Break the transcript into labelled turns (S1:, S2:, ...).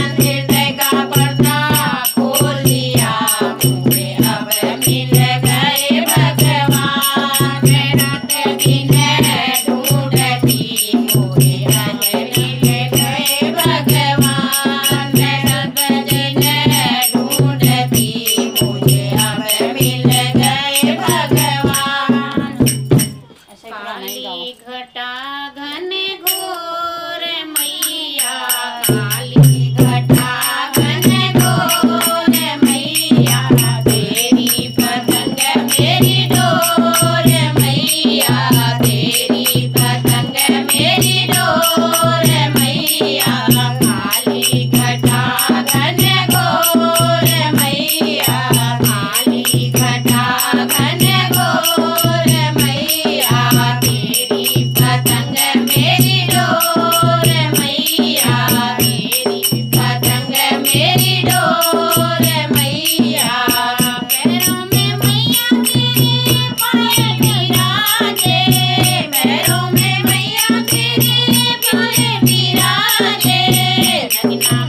S1: Gracias. Nagina